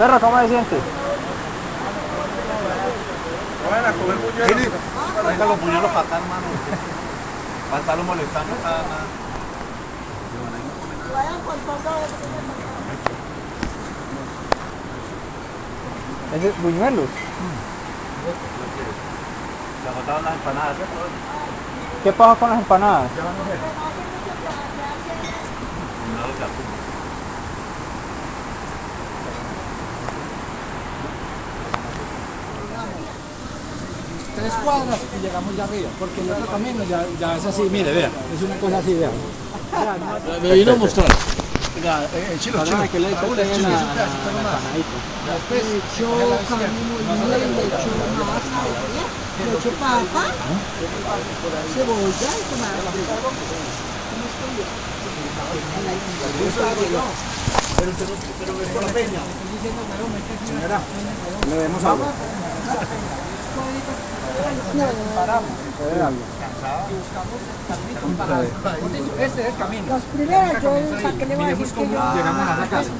Perro, ¿cómo se siente? Vayan a comer puñuelos. Traigan los puñuelos para acá, hermano. Para estarlo molestando acá, nada. Vayan contando ¿Es buñuelos? Le botaron las empanadas, ¿Qué pasa con las empanadas? tres cuadras y llegamos ya arriba, porque el otro camino ya, es así, mire, vea es una cosa así, vean. Me vino a mostrar. La, eh, que le la, le camino, le echó le papa, ¿Ah? cebolla y paramos y buscamos el camino para este es el camino las primeras yo que le voy a decir que llegamos a la casa